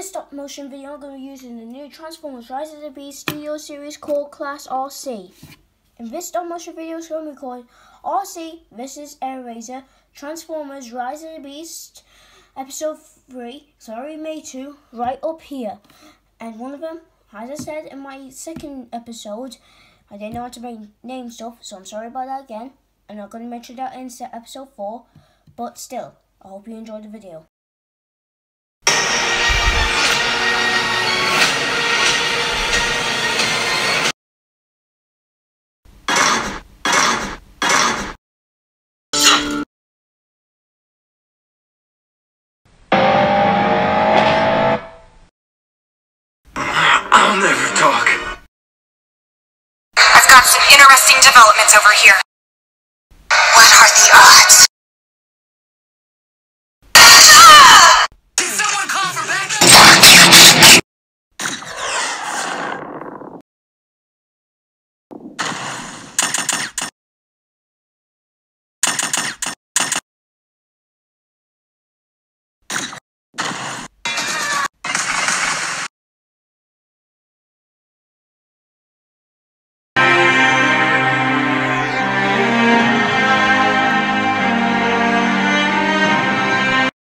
this stop motion video, I'm going to be using the new Transformers Rise of the Beast Studio Series called Class Arcee. In this stop motion video, it's going to be called Arcee vs. Airazor Transformers Rise of the Beast Episode 3, sorry, May 2, right up here. And one of them, as I said in my second episode, I didn't know how to name stuff, so I'm sorry about that again. I'm not going to mention that in episode 4, but still, I hope you enjoyed the video. I've got some interesting developments over here.